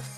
you